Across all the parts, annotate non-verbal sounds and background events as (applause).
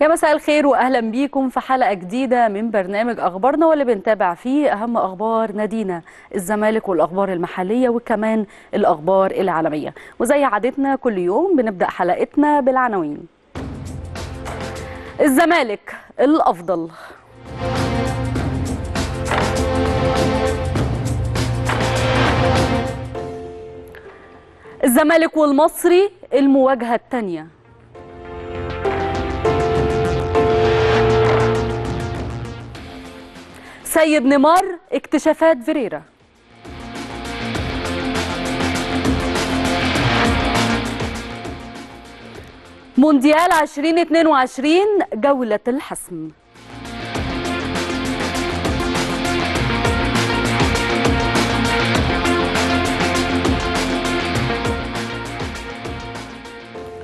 يا مساء الخير واهلا بيكم في حلقة جديدة من برنامج أخبارنا واللي بنتابع فيه أهم أخبار نادينا الزمالك والأخبار المحلية وكمان الأخبار العالمية. وزي عادتنا كل يوم بنبدأ حلقتنا بالعناوين. الزمالك الأفضل. الزمالك والمصري المواجهة الثانية سيد نيمار اكتشافات فيريرا مونديال 2022 جولة الحسم.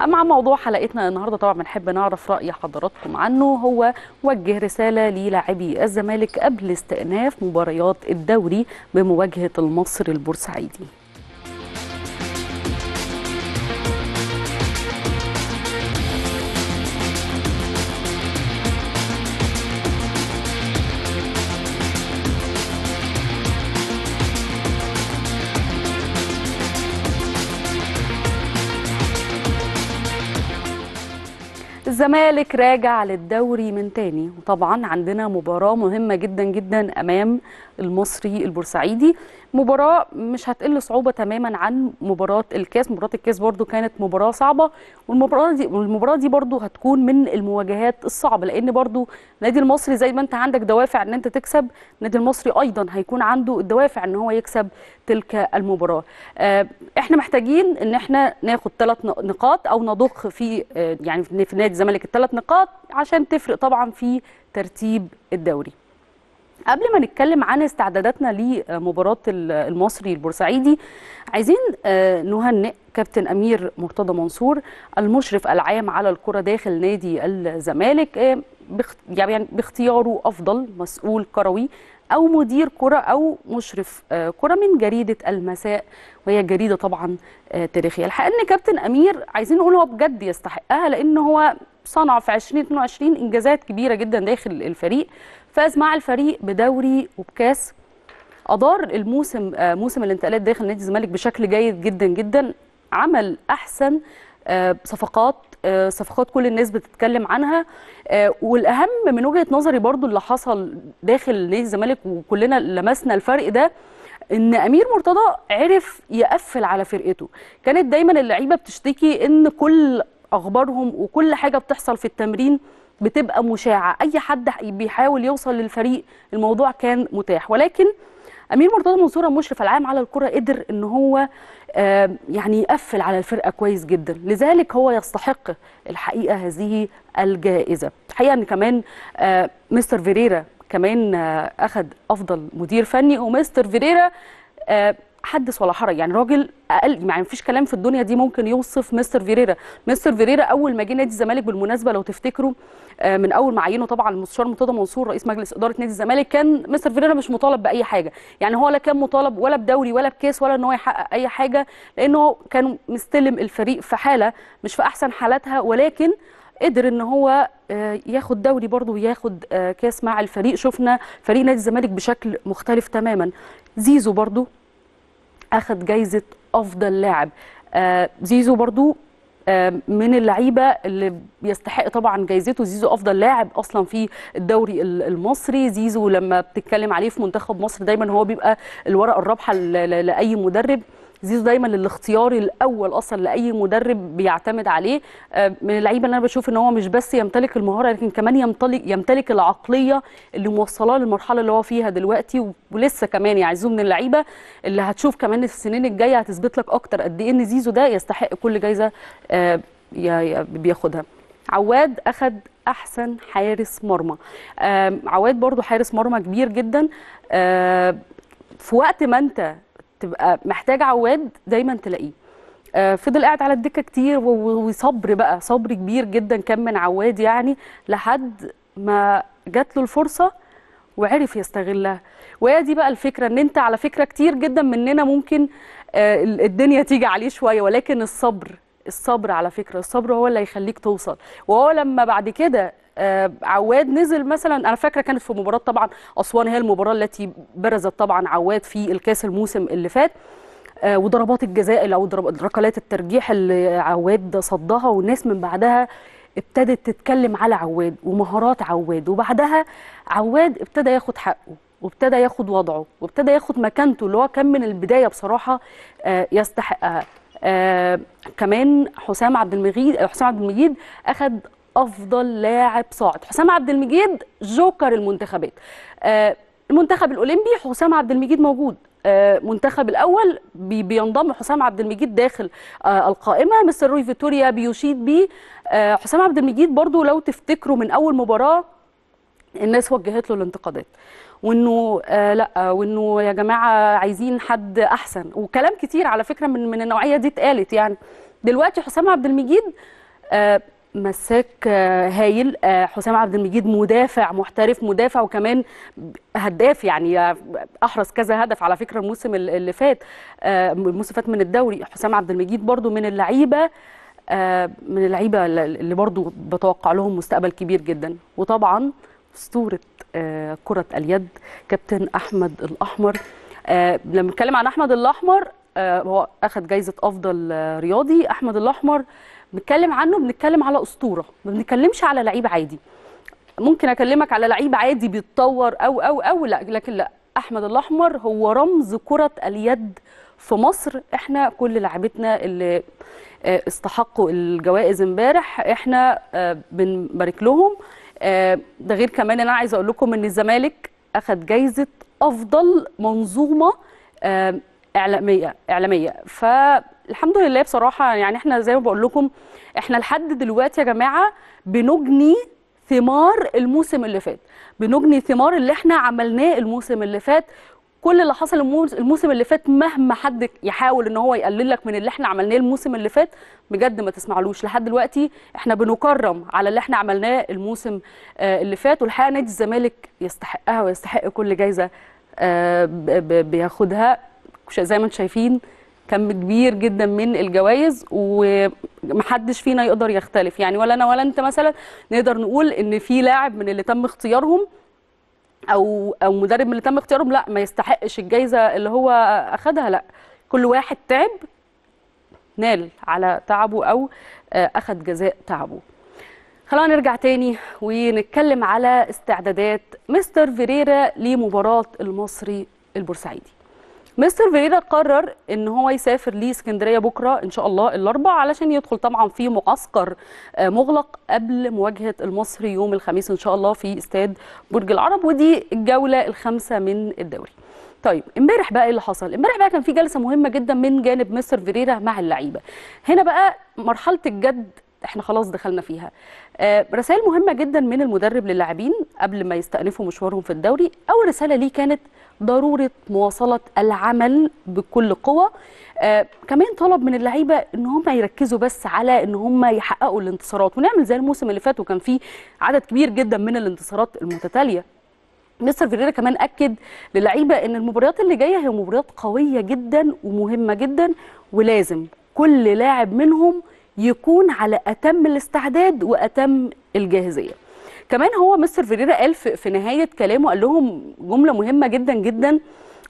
أما موضوع حلقتنا النهارده طبعا بنحب نعرف رأي حضراتكم عنه. هو وجه رسالة للاعبي الزمالك قبل استئناف مباريات الدوري بمواجهة المصري البورسعيدي. الزمالك راجع للدوري من تاني. وطبعا عندنا مباراة مهمة جدا جدا أمام المصري البورسعيدي. مباراة مش هتقل صعوبة تماما عن مباراة الكاس. مباراة الكاس برضو كانت مباراة صعبة والمباراة دي والمباراة دي برضو هتكون من المواجهات الصعبة لأن برضو نادي المصري زي ما أنت عندك دوافع إن أنت تكسب نادي المصري أيضا هيكون عنده الدوافع إن هو يكسب تلك المباراة. إحنا محتاجين إن إحنا ناخد ثلاث نقاط أو نضخ في يعني في نادي الزمالك الثلاث نقاط عشان تفرق طبعا في ترتيب الدوري. قبل ما نتكلم عن استعداداتنا لمباراة المصري البورسعيدي عايزين نهنئ كابتن أمير مرتضى منصور المشرف العام على الكرة داخل نادي الزمالك يعني باختياره أفضل مسؤول كروي أو مدير كرة أو مشرف كرة من جريدة المساء وهي جريدة طبعا تاريخية. الحقيقة أن كابتن أمير عايزين نقول هو بجد يستحقها لأن هو صنع في 2022 إنجازات كبيرة جدا داخل الفريق. فاز مع الفريق بدوري وبكاس. أدار الموسم موسم الانتقالات داخل نادي الزمالك بشكل جيد جدا جدا. عمل أحسن صفقات صفقات كل الناس بتتكلم عنها. والأهم من وجهة نظري برضو اللي حصل داخل نادي الزمالك وكلنا لمسنا الفرق ده إن أمير مرتضى عرف يقفل على فرقته. كانت دايما اللعيبة بتشتكي إن كل أخبارهم وكل حاجة بتحصل في التمرين بتبقى مشاعة. أي حد بيحاول يوصل للفريق الموضوع كان متاح. ولكن أمير مرتضى منصور المشرف العام على الكرة قدر إن هو يعني يقفل على الفرقة كويس جدا. لذلك هو يستحق الحقيقة هذه الجائزة. الحقيقة إن كمان مستر فيريرا كمان أخذ أفضل مدير فني ومستر فيريرا حدث ولا حرج. يعني راجل أقل يعني مفيش كلام في الدنيا دي ممكن يوصف مستر فيريرا. مستر فيريرا أول ما جه نادي الزمالك بالمناسبة لو تفتكروا من أول ما عينه طبعا المستشار مرتضى منصور رئيس مجلس إدارة نادي الزمالك كان مستر فيريرا مش مطالب بأي حاجة. يعني هو لا كان مطالب ولا بدوري ولا بكاس ولا إن هو يحقق أي حاجة لأنه كان مستلم الفريق في حالة مش في أحسن حالاتها ولكن قدر إن هو ياخد دوري برضه وياخد كاس مع الفريق. شفنا فريق نادي الزمالك بشكل مختلف تماما. زيزو برضه أخذ جايزة أفضل لاعب. آه زيزو برضو آه من اللعيبة اللي بيستحق طبعا جايزته. زيزو أفضل لاعب أصلا في الدوري المصري. زيزو لما بتتكلم عليه في منتخب مصر دايما هو بيبقى الورقة الرابحة لأي مدرب. زيزو دايما الاختيار الأول أصلا لأي مدرب بيعتمد عليه. من اللعيبة اللي أنا بشوف إن هو مش بس يمتلك المهارة لكن كمان يمتلك يمتلك العقلية اللي موصلاه للمرحلة اللي هو فيها دلوقتي ولسه كمان يعني زيزو من اللعيبة اللي هتشوف كمان السنين الجاية هتثبت لك أكتر قد إيه إن زيزو ده يستحق كل جايزة بياخدها. عواد اخذ أحسن حارس مرمى. عواد برضو حارس مرمى كبير جدا. في وقت ما أنت تبقى محتاج عواد دايما تلاقيه. آه فضل قاعد على الدكة كتير وصبر بقى صبر كبير جدا كان من عواد يعني لحد ما جات له الفرصة وعرف يستغلها. وهي دي بقى الفكرة إن أنت على فكرة كتير جدا مننا ممكن آه الدنيا تيجي عليه شوية ولكن الصبر الصبر على فكرة الصبر هو اللي هيخليك توصل. وهو لما بعد كده عواد نزل مثلا أنا فاكرة كانت في مباراة طبعا أسوان هي المباراة التي برزت طبعا عواد في الكاس الموسم اللي فات. آه، وضربات الجزاء أو ركلات الترجيح اللي عواد صدها والناس من بعدها ابتدت تتكلم على عواد ومهارات عواد. وبعدها عواد ابتدى ياخد حقه وابتدى ياخد وضعه وابتدى ياخد مكانته اللي هو كان من البداية بصراحة آه، يستحقها. آه كمان حسام عبد المجيد حسام عبد المجيد اخذ أفضل لاعب صاعد حسام عبد المجيد جوكر المنتخبات. آه المنتخب الأولمبي حسام عبد المجيد موجود. آه منتخب الأول بي بينضم حسام عبد المجيد داخل آه القائمة. مستر روي فيتوريا بيشيد بيه. حسام عبد المجيد برضو لو تفتكروا من أول مباراة الناس وجهت له الانتقادات وإنه آه لأ وإنه يا جماعة عايزين حد أحسن. وكلام كتير على فكرة من من النوعية دي اتقالت يعني. دلوقتي حسام عبد المجيد آه مساك آه هايل آه حسام عبد المجيد مدافع محترف مدافع وكمان هداف يعني أحرز كذا هدف على فكرة الموسم اللي فات آه الموسم فات من الدوري. حسام عبد المجيد برضو من اللعيبة آه من اللعيبة اللي برضو بتوقع لهم مستقبل كبير جدا. وطبعا أسطورة آه كرة اليد كابتن أحمد الأحمر. آه لما نتكلم عن أحمد الأحمر آه هو اخذ جايزة أفضل آه رياضي. أحمد الأحمر بنتكلم عنه بنتكلم على أسطورة ما بنتكلمش على لعيب عادي. ممكن أكلمك على لعيب عادي بيتطور أو أو أو لا لكن لا أحمد الأحمر هو رمز كرة اليد في مصر. إحنا كل لعيبتنا اللي استحقوا الجوائز امبارح إحنا بنبارك لهم. ده غير كمان أنا عايزه أقول لكم إن الزمالك اخذ جايزة أفضل منظومة إعلامية إعلامية. فالحمد لله بصراحة يعني إحنا زي ما بقول لكم إحنا لحد دلوقتي يا جماعة بنجني ثمار الموسم اللي فات. بنجني ثمار اللي إحنا عملناه الموسم اللي فات. كل اللي حصل الموسم اللي فات مهما حد يحاول إن هو يقلل لك من اللي إحنا عملناه الموسم اللي فات بجد ما تسمعلوش. لحد دلوقتي إحنا بنكرم على اللي إحنا عملناه الموسم اللي فات. والحقيقة نادي الزمالك يستحقها ويستحق كل جايزة بياخدها. زي ما أنتم شايفين كم كبير جدا من الجوائز ومحدش فينا يقدر يختلف. يعني ولا أنا ولا أنت مثلا نقدر نقول إن في لاعب من اللي تم اختيارهم أو أو مدرب من اللي تم اختيارهم لا ما يستحقش الجائزه اللي هو اخذها لا. كل واحد تعب نال على تعبه أو اخذ جزاء تعبه. خلينا نرجع تاني ونتكلم على استعدادات مستر فيريرا لمباراة المصري البورسعيدي. مستر فيريرا قرر إن هو يسافر لإسكندرية بكرة إن شاء الله الأربعاء علشان يدخل طبعا في معسكر مغلق قبل مواجهة المصري يوم الخميس إن شاء الله في استاد برج العرب ودي الجولة الخامسة من الدوري. طيب امبارح بقى إيه اللي حصل؟ امبارح بقى كان في جلسة مهمة جدا من جانب مستر فيريرا مع اللعيبة. هنا بقى مرحلة الجد إحنا خلاص دخلنا فيها. آه رسائل مهمة جدا من المدرب للاعبين قبل ما يستأنفوا مشوارهم في الدوري، أول رسالة ليه كانت ضرورة مواصلة العمل بكل قوة. آه كمان طلب من اللعيبة إن هم يركزوا بس على إن هم يحققوا الانتصارات ونعمل زي الموسم اللي فات وكان فيه عدد كبير جدا من الانتصارات المتتالية. مستر فيريرا كمان أكد للعيبة إن المباريات اللي جاية هي مباريات قوية جدا ومهمة جدا ولازم كل لاعب منهم يكون على أتم الاستعداد وأتم الجاهزية. كمان هو مستر فيريرا قال في نهاية كلامه قال لهم جملة مهمة جدا جدا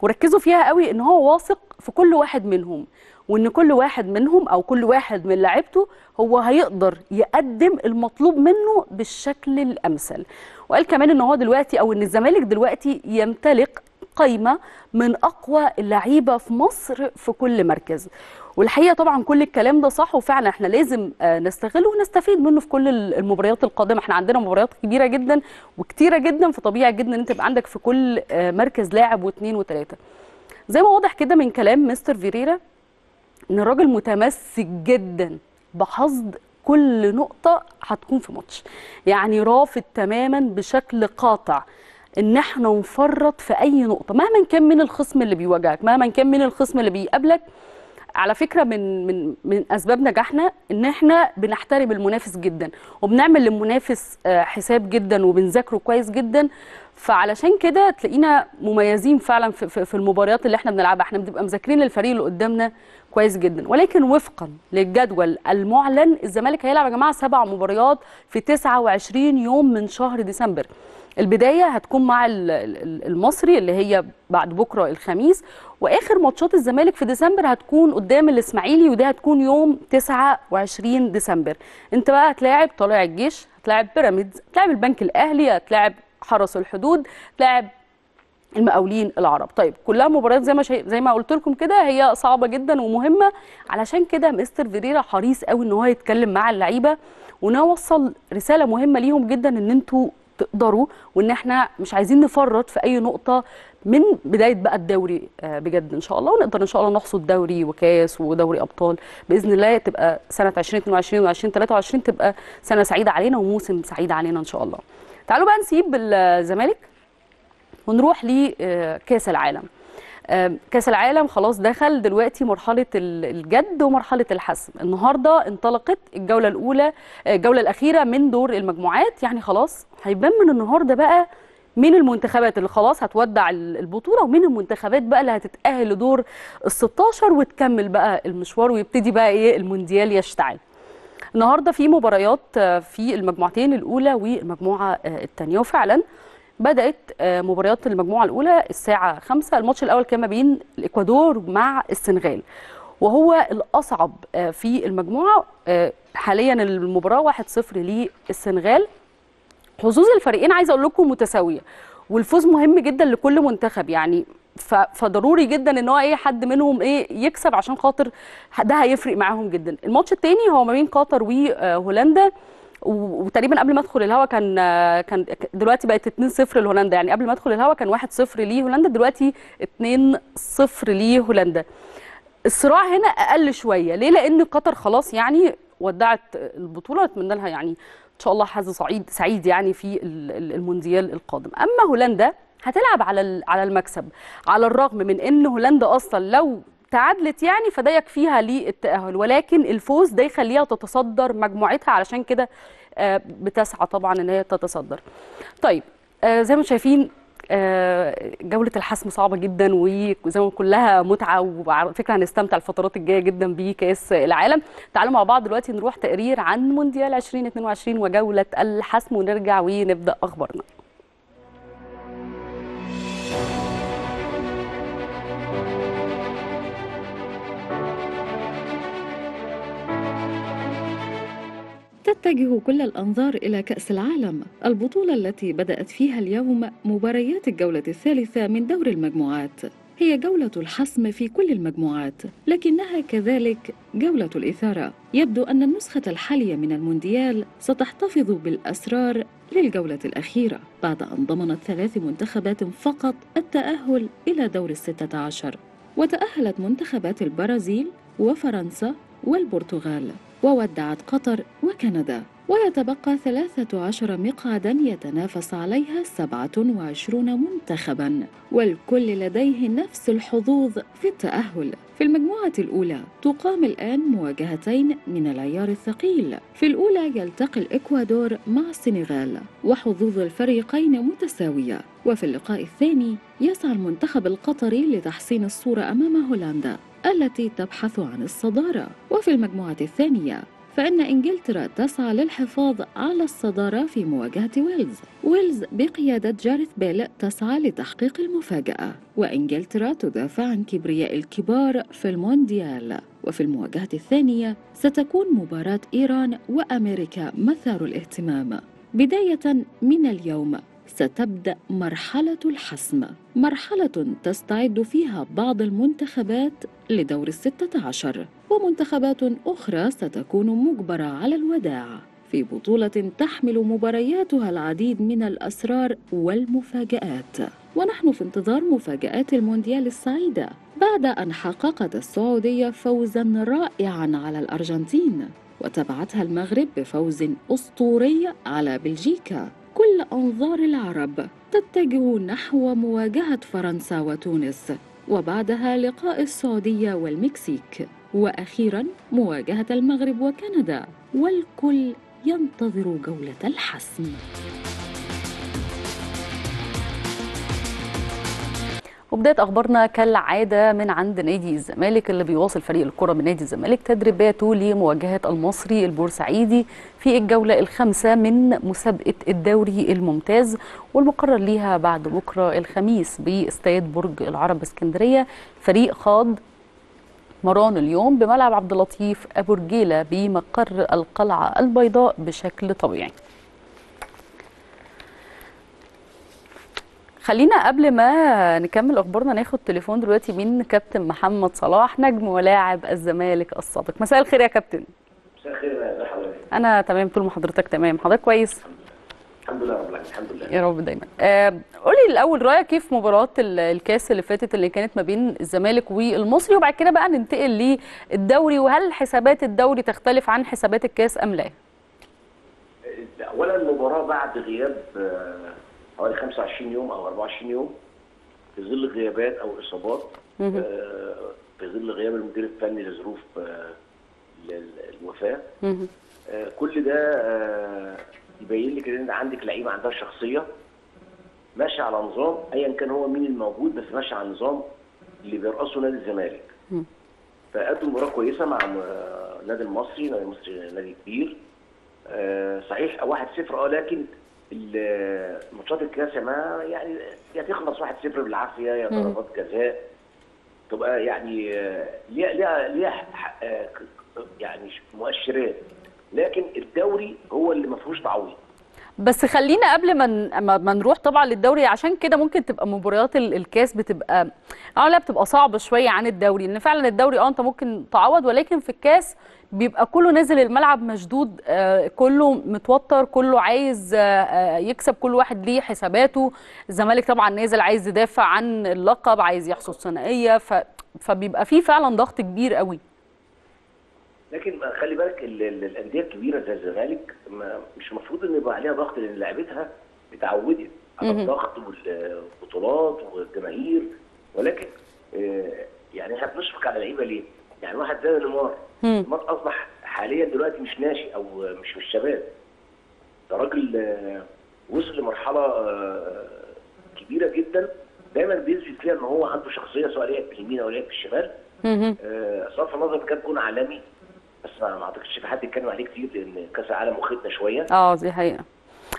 وركزوا فيها قوي إن هو واثق في كل واحد منهم وإن كل واحد منهم أو كل واحد من لعيبته هو هيقدر يقدم المطلوب منه بالشكل الأمثل. وقال كمان إن هو دلوقتي أو إن الزمالك دلوقتي يمتلك قايمة من أقوى اللعيبة في مصر في كل مركز. والحقيقة طبعا كل الكلام ده صح وفعلا إحنا لازم نستغله ونستفيد منه في كل المباريات القادمة. إحنا عندنا مباريات كبيرة جدا وكتيرة جدا فطبيعي جدا إن أنت يبقى عندك في كل مركز لاعب واثنين وثلاثه زي ما واضح كده من كلام مستر فيريرا إن الراجل متمسك جدا بحصد كل نقطة هتكون في ماتش. يعني رافض تماما بشكل قاطع إن إحنا نفرط في أي نقطة مهما كان من الخصم اللي بيواجهك مهما كان من الخصم اللي بيقابلك. على فكرة من من من أسباب نجاحنا إن إحنا بنحترم المنافس جدا وبنعمل للمنافس حساب جدا وبنذاكره كويس جدا. فعلشان كده تلاقينا مميزين فعلا في, في, في المباريات اللي إحنا بنلعبها. إحنا بنبقى مذاكرين الفريق اللي قدامنا كويس جدا. ولكن وفقا للجدول المعلن الزمالك هيلعب يا جماعة سبع مباريات في 29 يوم من شهر ديسمبر. البداية هتكون مع ال- ال- المصري اللي هي بعد بكرة الخميس وآخر ماتشات الزمالك في ديسمبر هتكون قدام الإسماعيلي وده هتكون يوم 29 ديسمبر. انت بقى هتلاعب طلائع الجيش هتلاعب بيراميدز هتلاعب البنك الأهلي هتلاعب حرس الحدود هتلاعب المقاولين العرب. طيب كلها مباريات زي ما شي... زي ما قلت لكم كده هي صعبة جدا ومهمة. علشان كده مستر فيريرا حريص قوي إن هو يتكلم مع اللعيبة وإن هو يوصل رسالة مهمة ليهم جدا إن أنتوا تقدروا وإن إحنا مش عايزين نفرط في أي نقطة من بداية بقى الدوري آه، بجد إن شاء الله. ونقدر إن شاء الله نحصد دوري وكاس ودوري أبطال. بإذن الله تبقى سنة 2022 و2023 تبقى سنة سعيدة علينا وموسم سعيد علينا إن شاء الله. تعالوا بقى نسيب الزمالك ونروح لكاس العالم. آم، كأس العالم خلاص دخل دلوقتي مرحلة ال- الجد ومرحلة الحسم. النهارده انطلقت الجولة الأولى آه، الجولة الأخيرة من دور المجموعات. يعني خلاص هيبان من النهارده بقى مين المنتخبات اللي خلاص هتودع ال- البطولة ومين المنتخبات بقى اللي هتتأهل لدور ال 16 وتكمل بقى المشوار ويبتدي بقى إيه؟ المونديال يشتعل. النهارده في مباريات آه، في المجموعتين الأولى والمجموعة الثانية وفعلا بدأت آه، مباريات المجموعة الأولى الساعة 5 الماتش الأول كان ما بين الإكوادور مع السنغال. وهو الأصعب آه، في المجموعة آه، حاليا المباراة 1-0 للسنغال. حظوظ الفريقين عايزه أقول لكم متساوية. والفوز مهم جدا لكل منتخب يعني فضروري جدا إن هو أي حد منهم إيه يكسب عشان خاطر ده هيفرق معاهم جدا. الماتش التاني هو ما بين قطر وهولندا. وتقريبا قبل ما أدخل الهوا كان كان دلوقتي بقت 2-0 لهولندا. يعني قبل ما أدخل الهوا كان 1-0 لهولندا دلوقتي 2-0 لهولندا. الصراع هنا أقل شوية. ليه؟ لأن قطر خلاص يعني ودعت البطولة. أتمنى لها يعني إن شاء الله حظ سعيد سعيد يعني في ال- ال- المونديال القادم. أما هولندا هتلعب على على المكسب. على الرغم من إن هولندا أصلا لو تعادلت يعني فده يكفيها للتأهل. ولكن الفوز ده يخليها تتصدر مجموعتها علشان كده آه، بتسعى طبعا إن هي تتصدر. طيب آه، زي ما شايفين آه، جولة الحسم صعبة جدا وزي ما كلها متعة وعلى فكرة هنستمتع الفترات الجاية جدا بكأس العالم. تعالوا مع بعض دلوقتي نروح تقرير عن مونديال 2022 وجولة الحسم ونرجع ونبدأ أخبارنا. تتجه كل الأنظار إلى كأس العالم. البطولة التي بدأت فيها اليوم مباريات الجولة الثالثة من دور المجموعات. هي جولة الحسم في كل المجموعات لكنها كذلك جولة الإثارة. يبدو أن النسخة الحالية من المونديال ستحتفظ بالأسرار للجولة الأخيرة بعد أن ضمنت ثلاث منتخبات فقط التأهل إلى دور الستة عشر. وتأهلت منتخبات البرازيل وفرنسا والبرتغال وودعت قطر وكندا ويتبقى 13 مقعدا يتنافس عليها 27 منتخبا. والكل لديه نفس الحظوظ في التأهل. في المجموعة الأولى تقام الآن مواجهتين من العيار الثقيل. في الأولى يلتقي الإكوادور مع السنغال وحظوظ الفريقين متساوية. وفي اللقاء الثاني يسعى المنتخب القطري لتحسين الصورة أمام هولندا. التي تبحث عن الصدارة. وفي المجموعة الثانية فإن إنجلترا تسعى للحفاظ على الصدارة في مواجهة ويلز. ويلز بقيادة جاريث بيل تسعى لتحقيق المفاجأة. وإنجلترا تدافع عن كبرياء الكبار في المونديال. وفي المواجهة الثانية ستكون مباراة إيران وأمريكا مثار الاهتمام. بداية من اليوم. ستبدأ مرحلة الحسم. مرحلة تستعد فيها بعض المنتخبات لدور الستة عشر. ومنتخبات أخرى ستكون مجبرة على الوداع. في بطولة تحمل مبارياتها العديد من الأسرار والمفاجآت. ونحن في انتظار مفاجآت المونديال السعيدة بعد أن حققت السعودية فوزا رائعا على الأرجنتين. وتبعتها المغرب بفوز أسطوري على بلجيكا. كل أنظار العرب تتجه نحو مواجهة فرنسا وتونس وبعدها لقاء السعودية والمكسيك وأخيرا مواجهة المغرب وكندا والكل ينتظر جولة الحسم. وبداية أخبارنا كالعادة من عند نادي الزمالك اللي بيواصل فريق الكرة من نادي الزمالك تدريباته لمواجهة المصري البورسعيدي في الجولة الخامسة من مسابقة الدوري الممتاز والمقرر ليها بعد بكرة الخميس بإستاد برج العرب اسكندرية. فريق خاض مران اليوم بملعب عبد اللطيف أبو رجيلة بمقر القلعة البيضاء بشكل طبيعي. خلينا قبل ما نكمل أخبارنا ناخد تليفون دلوقتي من كابتن محمد صلاح نجم ولاعب الزمالك السابق. مساء الخير يا كابتن. مساء الخير يا حضرتك أنا تمام طول ما حضرتك تمام. حضرتك كويس؟ الحمد لله رب العالمين الحمد لله. يا رب دايما. آه قولي الأول رأيك كيف مباراة ال- الكاس اللي فاتت اللي كانت ما بين الزمالك والمصري وبعد كده بقى ننتقل للدوري وهل حسابات الدوري تختلف عن حسابات الكاس أم لا؟ اولا المباراه بعد غياب آه، حوالي 25 يوم أو 24 يوم في ظل غيابات أو إصابات. آه، في ظل غياب المدير الفني لظروف آه، ال- الوفاه مهم. آه، كل ده آه، يبين لك إن انت عندك لعيبة عندها شخصية ماشي على نظام ايا كان هو مين الموجود بس ماشي على النظام اللي بيرقصه نادي الزمالك مم. فأدوا مباراة كويسة مع النادي المصري، النادي المصري نادي كبير. آه، صحيح 1-0 آه لكن ماتشات الكاس ما يعني يا تخلص 1-0 بالعافية يا. ضربات جزاء تبقى يعني آه، ليها ليها ليها آه، يعني مؤشرات لكن الدوري هو اللي ما فيهوش تعويض. بس خلينا قبل ما ما نروح طبعا للدوري عشان كده ممكن تبقى مباريات ال- الكاس بتبقى آه بتبقى صعبة شوية عن الدوري لأن فعلا الدوري آه انت ممكن تعوض ولكن في الكاس بيبقى كله نازل الملعب مشدود آه كله متوتر كله عايز آه آه يكسب كل واحد ليه حساباته. الزمالك طبعا نازل عايز يدافع عن اللقب عايز يحصد ثنائيه فبيبقى فيه فعلا ضغط كبير قوي. لكن خلي بالك ال- ال- الأندية الكبيرة زي الزمالك ما- مش المفروض إن يبقى عليها ضغط لأن لعيبتها اتعودت على. الضغط والبطولات والجماهير ولكن آه، يعني إحنا بنشفق على اللعيبة ليه؟ يعني واحد زي نيمار. نيمار أصبح حاليا دلوقتي مش ناشئ أو مش مش شباب ده راجل آه، وصل لمرحلة آه، كبيرة جدا دايما بيثبت فيها إن هو عنده شخصية سواء لعب في اليمين أو لعب في الشمال مهم. آه، صرف النظر كان جون عالمي بس ما أعتقدش في حد يتكلم عليه كتير لأن كأس العالم واخدنا شوية. آه دي حقيقة.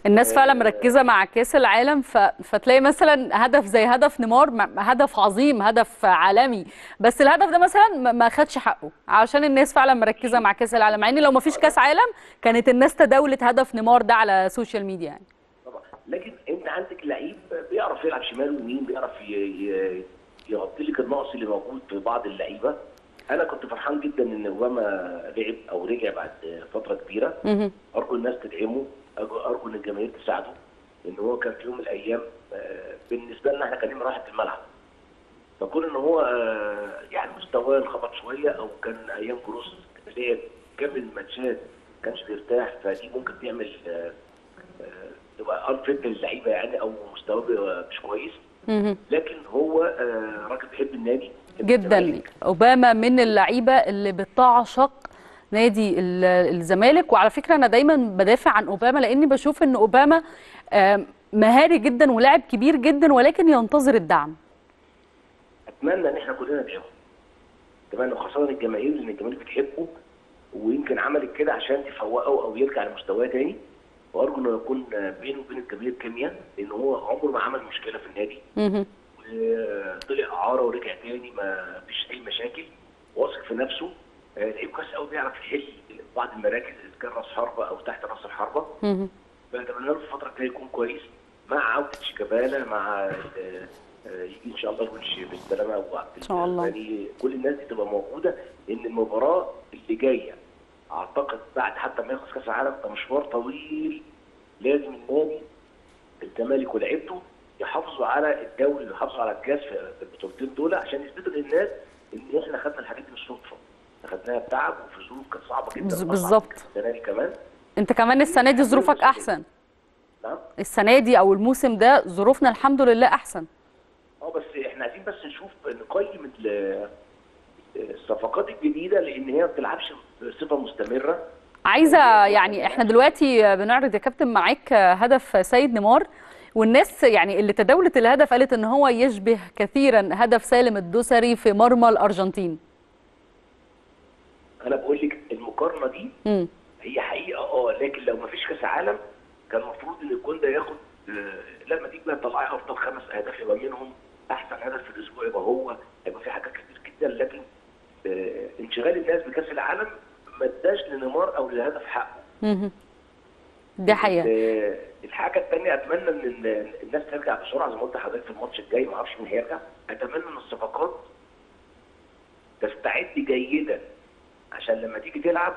الناس فعلا مركزة مع كأس العالم ف... فتلاقي مثلا هدف زي هدف نيمار هدف عظيم هدف عالمي. بس الهدف ده مثلا ما- خدش حقه عشان الناس فعلا مركزة مع كأس العالم مع إن لو ما فيش كأس عالم كانت الناس تداولت هدف نيمار ده على ال social media يعني. طبعا. لكن أنت عندك لعيب بيعرف يلعب شمال ويمين بيعرف ي- ي- يغطي لك النقص اللي موجود في بعض اللعيبة. أنا كنت فرحان جدا إن أوباما لعب أو رجع بعد فترة كبيرة. أرجو الناس تدعمه. ارجو إن الجماهير تساعده. لأن هو كان في يوم من الأيام آه، بالنسبة لنا إحنا كان لنا راحه الملعب. فكون إن هو آه، يعني مستواه انخفض شوية أو كان أيام كروس لعب كمل ماتشات ما كانش بيرتاح فدي ممكن تعمل آه، تبقى انفيت للعيبة يعني أو مستواه مش كويس. لكن هو راجل بيحب النادي. جدا. أوباما من اللعيبة اللي بتعشق نادي ال- الزمالك. وعلى فكرة أنا دايما بدافع عن أوباما لأني بشوف إن أوباما مهاري جدا ولاعب كبير جدا ولكن ينتظر الدعم. أتمنى إن إحنا كلنا ندعمه اتمنى خاصة الجماهير لأن الجماهير بتحبه ويمكن عملت كده عشان تفوقه أو يرجع لمستواه تاني. وأرجو إنه يكون بينه وبين الجماهير كيمياء لأن هو عمره ما عمل مشكلة في النادي. وطلع إعارة ورجع تاني ما فيش أي مشاكل واثق في نفسه آه، لعيب كويس قوي بيعرف يحل بعض المراكز اذا كان راس حربه أو تحت راس الحربة. فاتمنى له الفترة الجاية يكون كويس مع عودة شيكابالا مع آه، آه، يجي إن شاء الله الونش بالسلامة وعبد إن شاء الله. الغني. كل الناس دي تبقى موجودة لأن المباراة اللي جاية أعتقد بعد حتى ما يخلص كأس العالم ده مشوار طويل لازم النادي الزمالك ولاعيبته يحافظوا على الدوري ويحافظوا على الكاس في البطولتين دول عشان يثبتوا للناس إن إحنا خدنا الحاجات دي مش صدفه خدناها بتعب وفي ظروف كانت صعبة جدا. بالظبط. السنة دي كمان. أنت كمان السنة دي ظروفك أحسن. نعم. السنة دي أو الموسم ده ظروفنا الحمد لله أحسن. آه بس إحنا عايزين بس نشوف نقيم ال- الصفقات الجديدة لأن هي ما بتلعبش بصفة مستمرة. عايزة يعني إحنا دلوقتي بنعرض يا كابتن معاك هدف سيد نيمار. والناس يعني اللي تداولت الهدف قالت إن هو يشبه كثيرا هدف سالم الدوسري في مرمى الأرجنتين أنا بقول لك المقارنة دي. هي حقيقة آه لكن لو ما فيش كأس عالم كان المفروض إن الجون ده ياخد آه، لما تيجي بقى تطلعي أفضل خمس أهداف يبقى منهم أحسن هدف في الأسبوع يبقى هو هيبقى في حاجات كتير جدا لكن آه، انشغال الناس بكأس العالم ما اداش لنيمار أو للهدف حقه. دي حقيقة. آه، الحاجة الثانية أتمنى إن ال- الناس ترجع بسرعة زي ما قلت لحضرتك في الماتش الجاي ما أعرفش مين هيرجع. أتمنى إن الصفقات تستعد جيدا عشان لما تيجي تلعب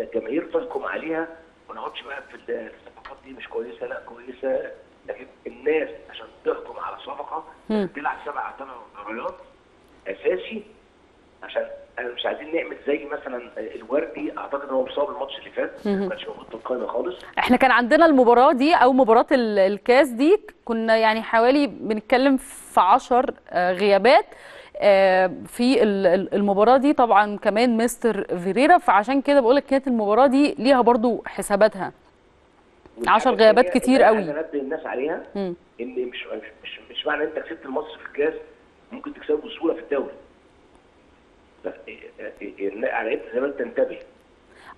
الجماهير تحكم عليها. ما نقعدش بقى في ال- الصفقات دي مش كويسة لا كويسة. لكن الناس عشان تحكم على صفقة. تلعب سبع ثمان مباريات أساسي عشان مش عايزين نعمل زي مثلا الوردي. أعتقد هو مصاب الماتش اللي فات. ما كانش موجود في القائمه خالص. إحنا كان عندنا المباراة دي أو مباراة ال- الكاس دي. كنا يعني حوالي بنتكلم في عشر آه، غيابات آه، في ال- ال- المباراة دي. طبعا كمان مستر فيريرا. فعشان كده بقولك كانت المباراة دي ليها برضو حساباتها. عشر والحاجة غيابات التانية كتير قوي. أنا انبه الناس عليها. إن مش مش مش, معنى أنت كسبت المصري في الكاس ممكن تكسبه بسهولة في الدوري. على زمان تنتبه.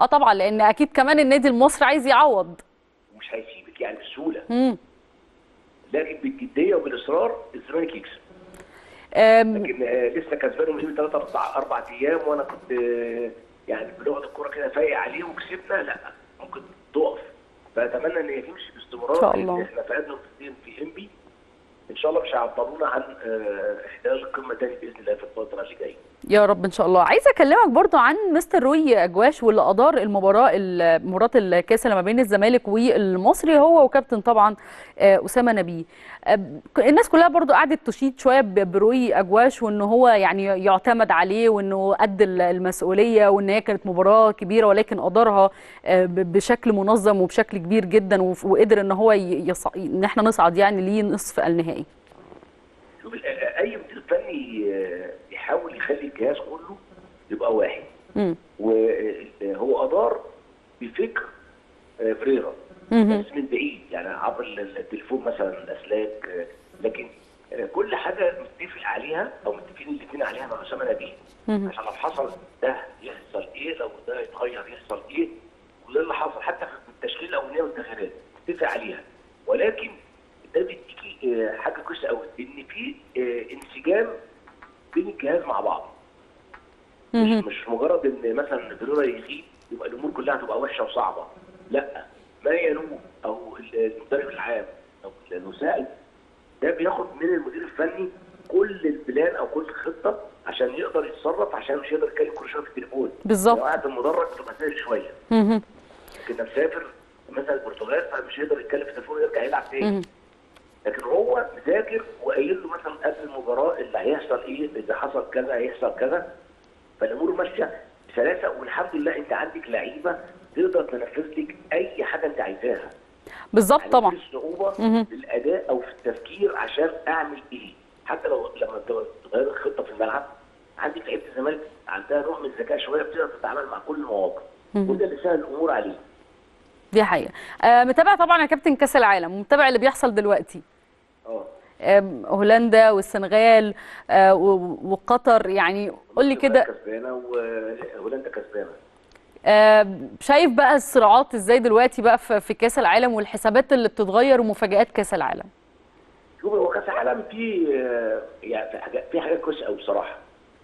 آه طبعا لأن أكيد كمان النادي المصري عايز يعوض. ومش هيسيبك يعني بسهولة. مم. لكن بالجدية وبالإصرار الزمالك يكسب. لكن آه، لسه كسبان من ثلاث أربع أربع أيام وأنا كنت آه، يعني بلغه الكورة كده فايق عليه وكسبنا لا ممكن تقف. فأتمنى إن هي تمشي باستمرار إن شاء الله. إحنا فقدنا نقطتين في إنبي. إن شاء الله مش هيعطلونا عن آه، احتلال القمة تاني بإذن الله في الفترة اللي جاية. يا رب إن شاء الله. عايزة أكلمك برضو عن مستر روي أجواش واللي أدار المباراة ال- مباراة الكأس اللي ما بين الزمالك والمصري هو وكابتن طبعا آه، أسامة نبيه. آه، الناس كلها برضو قعدت تشيد شوية بروي أجواش وإن هو يعني يعتمد عليه وإنه قد ال- المسؤولية وإن هي كانت مباراة كبيرة ولكن أدارها آه، بشكل منظم وبشكل كبير جدا وقدر إن هو يص... إن إحنا نصعد يعني لنصف النهائي. شوف أي مدير فني يحاول يخلي الجهاز كله يبقى واحد مم. وهو أدار بفكر آه، فريرا. بس من بعيد يعني عبر ال- التليفون مثلا الأسلاك آه، لكن آه، كل حاجة متفق عليها أو متفقين الاثنين عليها مع أسامة مهم. عشان لو حصل ده يحصل إيه لو ده يتغير يحصل إيه وده اللي حصل حتى في التشكيل الاولانيه والتغييرات متفق عليها ولكن ده بيديكي حاجة كويسة قوي إن في انسجام بين الجهاز مع بعض. مش مش مجرد إن مثلا فيريرا يغيب يبقى الأمور كلها تبقى وحشة وصعبة لأ ما ينوب أو المدرب العام أو المساعد ده بياخد من المدير الفني كل البلان أو كل الخطة عشان يقدر يتصرف عشان مش يقدر يتكلم كل شوية في التليفون بالظبط. لو قاعد المدرج تبقى سهل شوية. لكن ده مسافر مثلا البرتغال فمش هيقدر يتكلم في التليفون ويرجع يلعب تاني. لكن هو مذاكر وقايل له مثلا قبل المباراة اللي هيحصل إيه اذا حصل كذا هيحصل كذا. فالأمور ماشية بسلاسة والحمد لله أنت عندك لعيبة تقدر تنفذ لك أي حاجة أنت عايزاها. بالظبط يعني طبعا. مفيش صعوبه. في الاداء أو في التفكير عشان أعمل إيه. حتى لو لما تغير الخطة في الملعب عندك لعيبة الزمالك عندها نوع من الذكاء شوية بتقدر تتعامل مع كل المواقف. وده اللي سهل الأمور عليه. دي حقيقة. آه متابع طبعا يا كابتن كأس العالم ومتابع اللي بيحصل دلوقتي. هولندا والسنغال آه وقطر يعني قول لي كده. كسبانة وهولندا كسبانة. آه شايف بقى الصراعات إزاي دلوقتي بقى في في كأس العالم والحسابات اللي بتتغير ومفاجآت كأس العالم؟ شوف هو كأس العالم فيه آه، يعني في حاجات في حاجات كويسة قوي بصراحة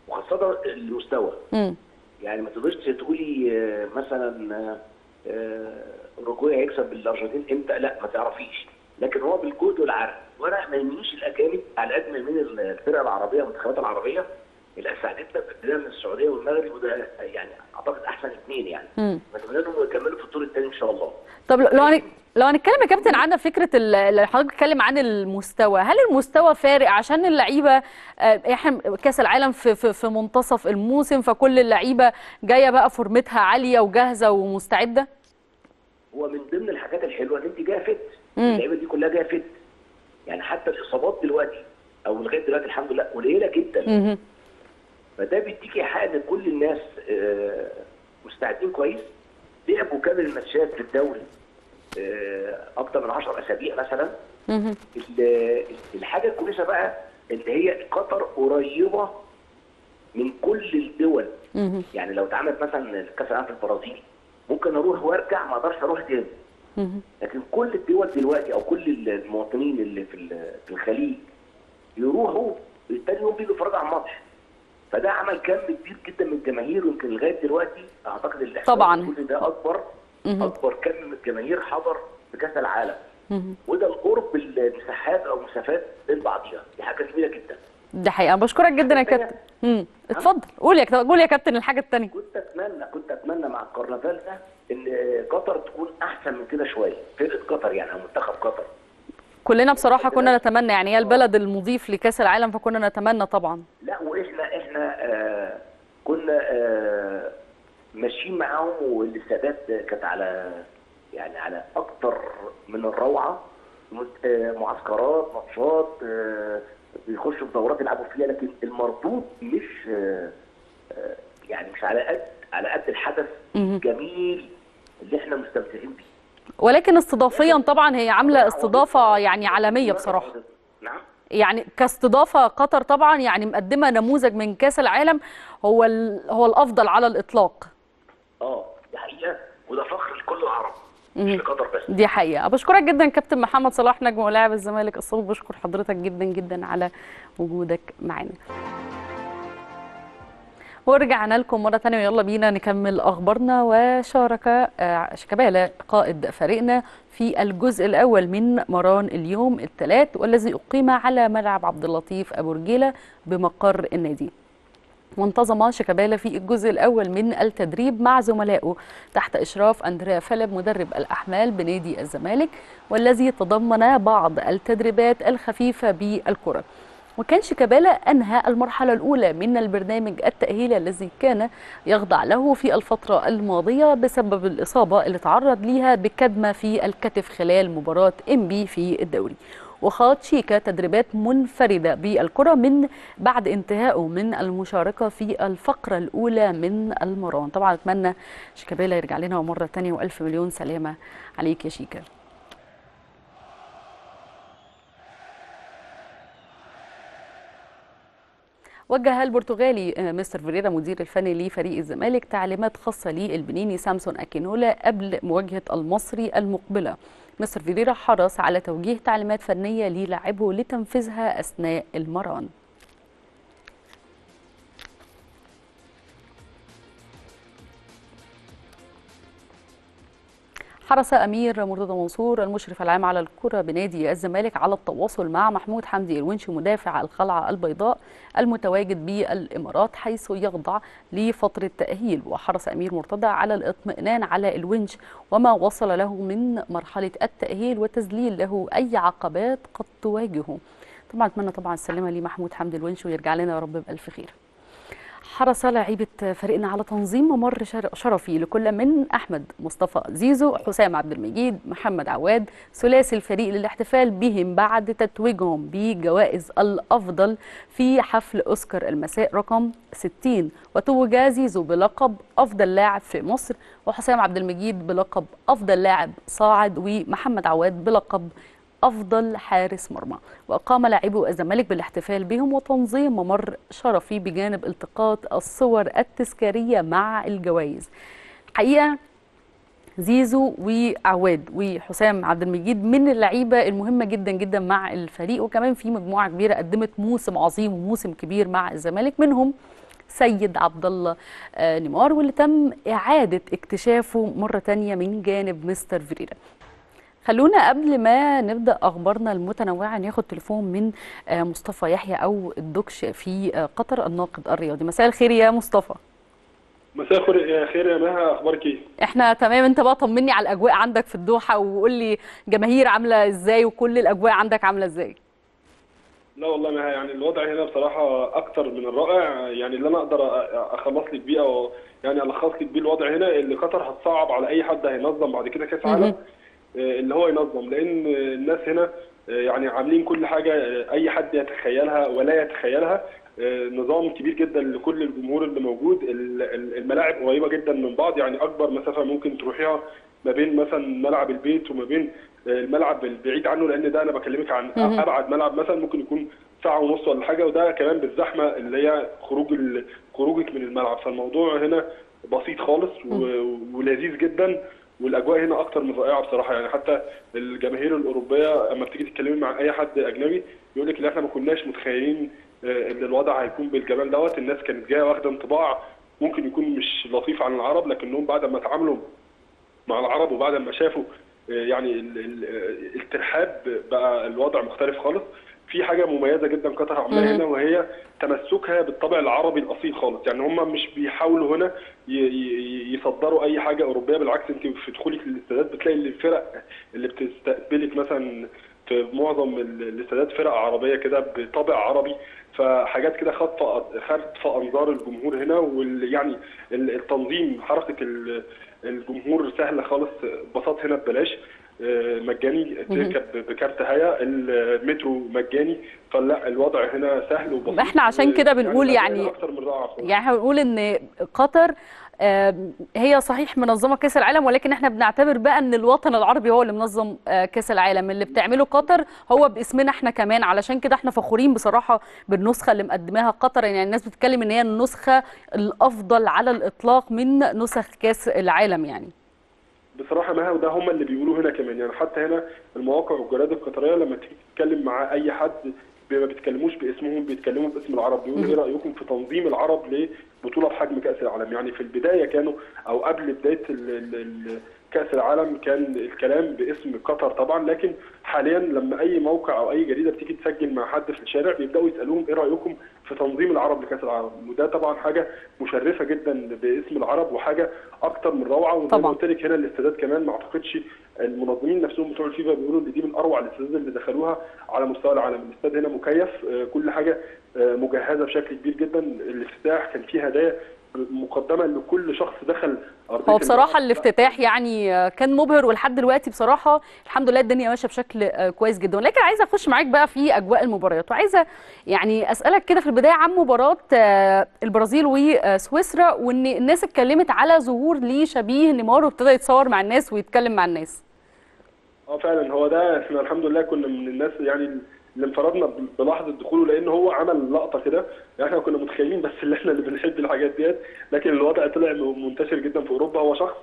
وخاصة المستوى. يعني ما تقدرش تقولي آه، مثلا آه، آه، أوروجواي هيكسب الارجنتين إمتى؟ لا ما تعرفيش. لكن هو بالجهد والعرق. وأنا ما يهمنيش الأجانب على قد ما يهمني الفرق العربية والمنتخبات العربية. اللي اسعدتنا بالبدايه من السعودية والمغرب وده يعني أعتقد أحسن اثنين يعني. مم. نتمنى انهم يكملوا في الدور الثاني إن شاء الله. طب لو هن- لو هنتكلم يا كابتن عن فكرة ال- اللي حضرتك بتتكلم عن المستوى هل المستوى فارق؟ عشان اللعيبة آه، إحنا كأس العالم في, في في منتصف الموسم فكل اللعيبة جاية بقى فورمتها عالية وجاهزة ومستعدة؟ هو من ضمن الحاجات الحلوة إن أنت جاية فت. اللعيبة دي كلها جاية فت. يعني حتى الاصابات دلوقتي أو لغايه دلوقتي الحمد لله قليلة جدا. فده بيديكي حق ان كل الناس آه، مستعدين كويس لعبوا كامل الماتشات في الدوري آه، أكتر من 10 اسابيع مثلا الحاجة الكويسة بقى ان هي قطر قريبة من كل الدول. يعني لو اتعملت مثلا كأس العالم في البرازيل ممكن أروح وأرجع ما أقدرش أروح تاني. لكن كل الدول دلوقتي أو كل المواطنين اللي في في الخليج يروحوا تاني يوم بيجوا يتفرجوا على الماتش. فده عمل كم كبير جدا من الجماهير ويمكن لغاية دلوقتي أعتقد الإحساس طبعاً. كل ده أكبر. أكبر كم من الجماهير حضر في كأس العالم. وده القرب المساحات أو المسافات بين بعضيها. دي حاجة جميلة جدا. دي حقيقة. بشكرك جدا يا كابتن. اتفضل. قول يا كابتن. قول يا كابتن الحاجة التانية. كنت اتمنى كنت أتمنى مع الكرنفال ده إن قطر تكون أحسن من كده شوية فرقه قطر يعني أو منتخب قطر. كلنا بصراحة كنا نتمنى يعني هي البلد المضيف لكأس العالم فكنا نتمنى طبعا. لا وإحنا إحنا آه كنا آه ماشيين معاهم والاستعداد كانت على يعني على أكتر من الروعة. آه، معسكرات ماتشات آه، بيخشوا في دورات يلعبوا فيها لكن المردود مش آه، آه، يعني مش على قد على قد الحدث. مهم. اللي إحنا مستمتعين بيه. ولكن استضافيا طبعا هي عاملة استضافة يعني عالمية بصراحة. نعم. يعني كاستضافة قطر طبعا يعني مقدمة نموذج من كأس العالم هو هو الأفضل على الإطلاق. آه دي حقيقة. وده فخر لكل العرب مش لقطر بس. دي حقيقة. بشكرك جدا كابتن محمد صلاح نجم ولاعب الزمالك السابق بشكر حضرتك جدا جدا على وجودك معانا ورجعنا لكم مرة تانية ويلا بينا نكمل أخبارنا وشارك آه، شيكابالا قائد فريقنا في الجزء الأول من مران اليوم الثلاث والذي أقيم على ملعب عبد اللطيف أبو رجيلة بمقر النادي. وانتظم شيكابالا في الجزء الأول من التدريب مع زملائه تحت إشراف أندريا فيليب مدرب الأحمال بنادي الزمالك والذي تضمن بعض التدريبات الخفيفة بالكرة. وكان شيكابالا أنهى المرحلة الأولى من البرنامج التأهيلي الذي كان يخضع له في الفترة الماضية بسبب الإصابة اللي تعرض ليها بكدمة في الكتف خلال مباراة إنبي في الدوري. وخاض شيكا تدريبات منفردة بالكرة من بعد انتهائه من المشاركة في الفقرة الأولى من المران طبعا أتمنى شيكابالا يرجع لنا مرة تانية وألف مليون سلامة عليك يا شيكا. وجه البرتغالي آه، مستر فيريرا مدير الفني لفريق الزمالك تعليمات خاصة للبنيني سامسون أكينولا قبل مواجهة المصري المقبلة. مستر فيريرا حرص على توجيه تعليمات فنية للاعبه لتنفيذها أثناء المران. حرص أمير مرتضى منصور المشرف العام على الكرة بنادي الزمالك على التواصل مع محمود حمدي الونشي مدافع القلعه البيضاء المتواجد بالإمارات حيث يخضع لفترة تأهيل. وحرص أمير مرتضى على الاطمئنان على الونش وما وصل له من مرحلة التأهيل وتذليل له أي عقبات قد تواجهه. طبعا أتمنى طبعا السلامة لمحمود حمدي الونش ويرجع لنا يا رب بألف خير. حرص لاعيبة فريقنا على تنظيم ممر شر- شرفي لكل من أحمد مصطفى زيزو حسام عبد المجيد محمد عواد ثلاثي الفريق للاحتفال بهم بعد تتويجهم بجوائز الأفضل في حفل أوسكار المساء رقم 60 وتوج زيزو بلقب أفضل لاعب في مصر وحسام عبد المجيد بلقب أفضل لاعب صاعد ومحمد عواد بلقب أفضل حارس مرمى. وقام لاعبو الزمالك بالاحتفال بهم وتنظيم ممر شرفي بجانب التقاط الصور التذكارية مع الجوائز. حقيقة زيزو وعواد وحسام عبد المجيد من اللعيبة المهمة جدا جدا مع الفريق وكمان في مجموعة كبيرة قدمت موسم عظيم وموسم كبير مع الزمالك منهم سيد عبد الله آه، نيمار واللي تم إعادة اكتشافه مرة تانية من جانب مستر فيريرا خلونا قبل ما نبدأ أخبارنا المتنوعه ناخد تليفون من آه، مصطفى يحيى أو الدكش في آه، قطر الناقد الرياضي. مساء الخير يا مصطفى. مساء الخير يا خير يا مها أخبارك إيه؟ إحنا تمام. أنت بقى طمني على الأجواء عندك في الدوحة وقول لي جماهير عاملة إزاي وكل الأجواء عندك عاملة إزاي؟ لا والله مها يعني الوضع هنا بصراحة أكتر من الرائع. يعني اللي أنا أقدر أخلص لك بيه أو يعني ألخص لك بيه الوضع هنا اللي قطر هتصعب على أي حد هينظم بعد كده كأس عالم. اللي هو ينظم. لأن الناس هنا آه، يعني عاملين كل حاجة آه، أي حد يتخيلها ولا يتخيلها. آه، نظام كبير جدا لكل الجمهور اللي موجود. ال- ال- الملاعب قريبة جدا من بعض. يعني أكبر مسافة ممكن تروحيها ما بين مثلا ملعب البيت وما بين الملعب البعيد عنه. لأن ده أنا بكلمك عن. أبعد ملعب مثلا ممكن يكون ساعة ونص ولا حاجة. وده كمان بالزحمة اللي هي خروج خروجك من الملعب. فالموضوع هنا بسيط خالص ولذيذ جدا. والأجواء هنا أكتر من رائعة بصراحة. يعني حتى الجماهير الأوروبية أما بتيجي تتكلمي مع أي حد أجنبي يقول لك ان إحنا ما كناش متخيلين آه، إن الوضع هيكون بالجمال دوت. الناس كانت جاية واخدة انطباع ممكن يكون مش لطيف عن العرب لكنهم بعد ما اتعاملوا مع العرب وبعد ما شافوا آه، يعني آه، الترحاب بقى الوضع مختلف خالص. في حاجة مميزة جدا قطر عاملاها مهم. هنا وهي تمسكها بالطابع العربي الأصيل خالص. يعني هم مش بيحاولوا هنا يصدروا أي حاجة أوروبية بالعكس أنت في دخولك للاستادات بتلاقي الفرق اللي بتستقبلك مثلا في معظم ال- الاستادات فرق عربية كده بطابع عربي. فحاجات كده خاطفه خاطفه أنظار الجمهور هنا وال يعني ال- التنظيم حركة ال- الجمهور سهلة خالص باصات هنا ببلاش. مجاني. تركب بكارت هيا المترو مجاني. فلا الوضع هنا سهل وبسيط. إحنا عشان كده بنقول يعني-. يعني إحنا بنقول إن قطر هي صحيح منظمة كأس العالم ولكن إحنا بنعتبر بقى إن الوطن العربي هو اللي منظم آه، كأس العالم. اللي بتعمله قطر هو باسمنا إحنا كمان. علشان كده إحنا فخورين بصراحة بالنسخة اللي مقدماها قطر. يعني الناس بتتكلم إن هي النسخة الأفضل على الإطلاق من نسخ كأس العالم يعني. بصراحة ما وده هم اللي بيقولوه هنا كمان. يعني حتى هنا المواقع والجرائد القطريه لما تيجي تتكلم مع أي حد ما بيتكلموش باسمهم بيتكلموا باسم العرب. بيقولوا إيه رأيكم في تنظيم العرب لبطولة بحجم كأس العالم؟ يعني في البداية كانوا أو قبل بداية كأس العالم كان الكلام باسم قطر طبعا لكن حاليا لما أي موقع أو أي جريدة بتيجي تسجل مع حد في الشارع بيبدأوا يسألوهم إيه رأيكم في تنظيم العرب لكأس العالم. وده طبعا حاجة مشرفة جدا باسم العرب وحاجة أكتر من روعة وزي ما. قلت لك هنا الاستادات كمان ما أعتقدش المنظمين نفسهم بتوع الفيفا بيقولوا إن دي من أروع الاستادات اللي دخلوها على مستوى العالم. الاستاد هنا مكيف آه، كل حاجة آه، مجهزة بشكل كبير جدا. الافتتاح كان فيه هدايا مقدمة لكل شخص دخل أرضية هو بصراحة. الافتتاح يعني كان مبهر ولحد دلوقتي بصراحة الحمد لله الدنيا ماشية بشكل آه، كويس جدا. ولكن عايزة أخش معاك بقى في أجواء المباريات. وعايزة يعني أسألك كده في البداية عن مباراة آه، البرازيل وسويسرا وإن الناس اتكلمت على ظهور ليه شبيه نيمار وابتدى يتصور مع الناس ويتكلم مع الناس. آه فعلا هو ده إحنا الحمد لله كنا من الناس يعني اللي انفردنا بلحظه دخوله لأن هو عمل لقطة كده. يعني إحنا كنا متخيلين بس اللي إحنا اللي بنحب الحاجات ديت لكن الوضع طلع منتشر جدا في أوروبا. هو شخص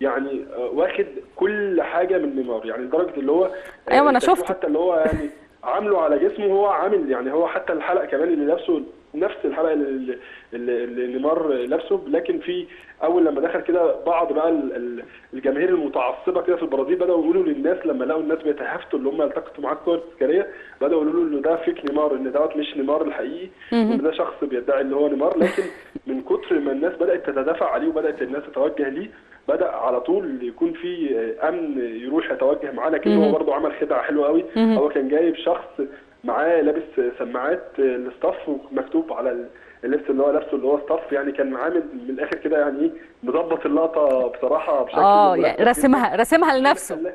يعني آه، واخد كل حاجة من نيمار. يعني لدرجة اللي هو آه، أنا التاتو شفته. حتى اللي هو يعني عامله على جسمه هو عامل يعني هو حتى الحلقة كمان اللي لابسه نفس الحلقة اللي, اللي, نيمار لابسه لكن في أول لما دخل كده بعض بقى ال- ال- الجماهير المتعصبة كده في البرازيل بدأوا يقولوا للناس لما لقوا الناس بيتهافتوا اللي هم يلتقطوا معاه الكور التذكارية بدأوا يقولوا له ده fake نيمار إن دوت مش نيمار الحقيقي إن ده شخص بيدعي إن هو نيمار. لكن من كتر ما الناس بدأت تتدافع عليه وبدأت الناس تتوجه ليه بدأ على طول يكون في أمن يروح يتوجه معاه لكن هو برضه عمل خدعة حلوة قوي. هو كان جايب شخص معاه لابس سماعات ال staff ومكتوب على اللبس اللي هو لابسه اللي هو staff يعني كان عامل من الآخر كده يعني إيه مظبط اللقطة بصراحة بشكل آه مرتب يعني. راسمها راسمها لنفسه